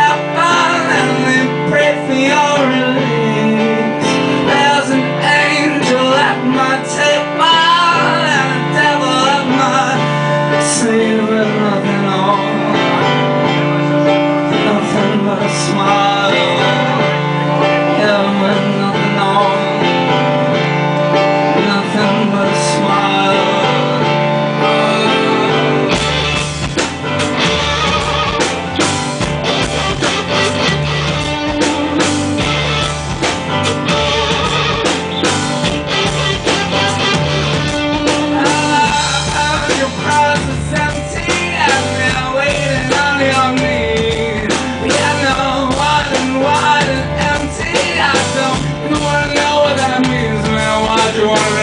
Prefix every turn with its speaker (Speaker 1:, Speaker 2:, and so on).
Speaker 1: out. you want